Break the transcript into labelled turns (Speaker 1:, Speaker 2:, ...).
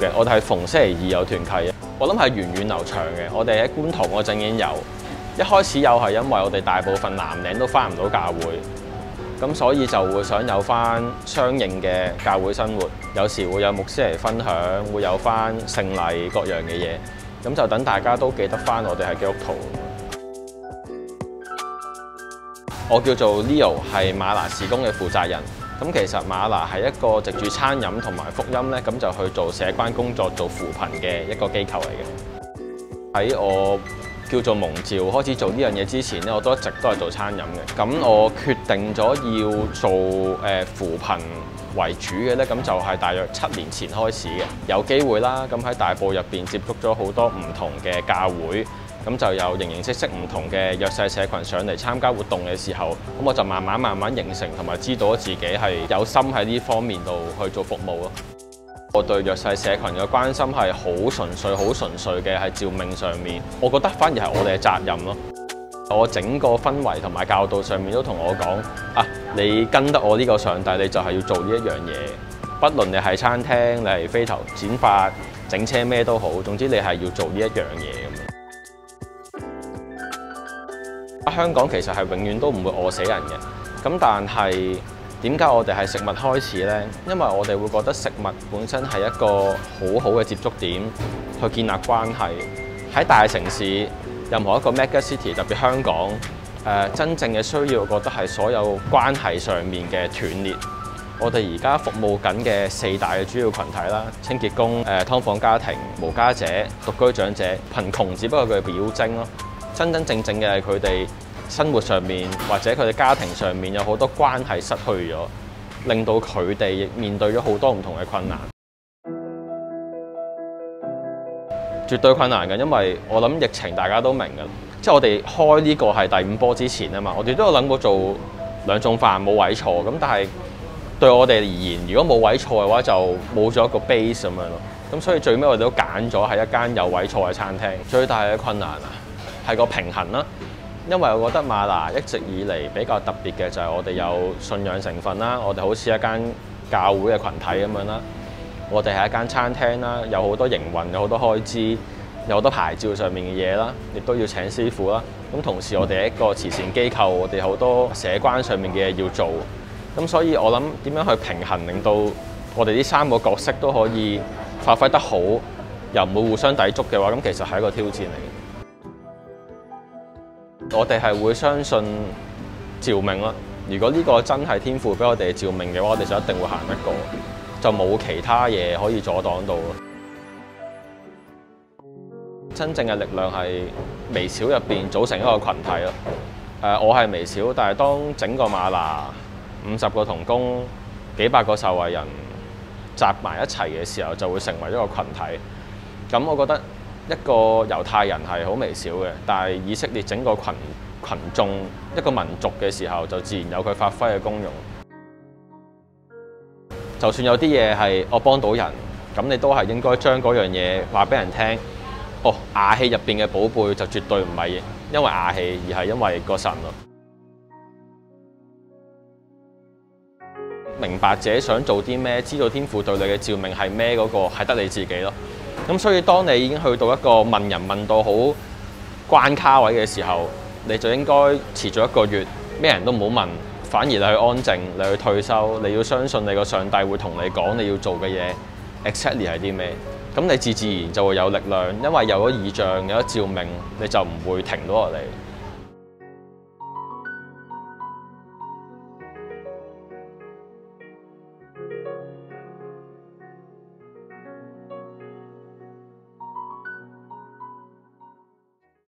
Speaker 1: 嘅，我哋係逢星期二有團契嘅。我諗係源遠流長嘅。我哋喺觀塘嗰陣已經有，一開始有係因為我哋大部分藍領都翻唔到教會，咁所以就會想有翻相應嘅教會生活。有時會有牧師嚟分享，會有翻聖禮各樣嘅嘢，咁就等大家都記得翻我哋係基督徒。我叫做 Leo，係馬拿事工嘅負責人。咁其實馬拿係一個藉住餐飲同埋福音咧，咁就去做社關工作、做扶貧嘅一個機構嚟嘅。喺我叫做蒙召開始做呢樣嘢之前咧，我都一直都係做餐飲嘅。咁我決定咗要做誒扶貧為主嘅咧，咁就係大約七年前開始嘅。有機會啦，咁喺大埔入邊接觸咗好多唔同嘅教會。咁就有形形色色唔同嘅弱勢社群上嚟參加活動嘅時候，咁我就慢慢慢慢形成同埋知道自己係有心喺呢方面度去做服務咯。我對弱勢社群嘅關心係好純粹、好純粹嘅喺召命上面，我覺得反而係我哋嘅責任咯。我整個氛圍同埋教導上面都同我講啊，你跟得我呢個上帝，你就係要做呢一樣嘢。不論你係餐廳，你係飛頭剪髮、整車咩都好，總之你係要做呢一樣嘢。香港其實係永遠都唔會餓死人嘅，咁但係點解我哋係食物開始呢？因為我哋會覺得食物本身係一個好好嘅接觸點，去建立關係。喺大城市，任何一個 mega city，特別香港，誒、真正嘅需要，我覺得係所有關係上面嘅斷裂。我哋而家服務緊嘅四大嘅主要群體啦，清潔工、誒、呃、房家庭、無家者、獨居長者、貧窮，只不過佢嘅表徵咯。真真正正嘅係佢哋生活上面或者佢哋家庭上面有好多關係失去咗，令到佢哋亦面對咗好多唔同嘅困難。絕對困難嘅，因為我諗疫情大家都明嘅，即係我哋開呢個係第五波之前啊嘛，我哋都有諗過做兩種飯冇位坐，咁但係對我哋而言，如果冇位坐嘅話，就冇咗一個 base 咁樣咯。咁所以最尾我哋都揀咗係一間有位坐嘅餐廳。最大嘅困難啊！係個平衡啦，因為我覺得馬拿一直以嚟比較特別嘅就係我哋有信仰成分啦，我哋好似一間教會嘅群體咁樣啦，我哋係一間餐廳啦，有好多營運，有好多開支，有好多牌照上面嘅嘢啦，亦都要請師傅啦。咁同時我哋一個慈善機構，我哋好多社關上面嘅嘢要做。咁所以我諗點樣去平衡，令到我哋呢三個角色都可以發揮得好，又唔會互相抵觸嘅話，咁其實係一個挑戰嚟嘅。我哋係會相信召命咯。如果呢個真係天父俾我哋召命嘅話，我哋就一定會行得過，就冇其他嘢可以阻擋到。真正嘅力量係微小入邊組成一個群體咯。誒，我係微小，但係當整個馬拿五十個同工、幾百個受惠人集埋一齊嘅時候，就會成為一個群體。咁我覺得。一個猶太人係好微小嘅，但係以色列整個群群眾一個民族嘅時候，就自然有佢發揮嘅功用。就算有啲嘢係我幫到人，咁你都係應該將嗰樣嘢話俾人聽。哦，瓦器入邊嘅寶貝就絕對唔係因為瓦器，而係因為個神咯。明白自己想做啲咩，知道天父對你嘅召命係咩嗰個，係得你自己咯。咁所以，當你已經去到一個問人問到好關卡位嘅時候，你就應該遲咗一個月，咩人都唔好問，反而你去安靜，你去退休，你要相信你個上帝會同你講你要做嘅嘢，exactly 係啲咩？咁你自自然就會有力量，因為有咗意象，有咗照明，你就唔會停到落嚟。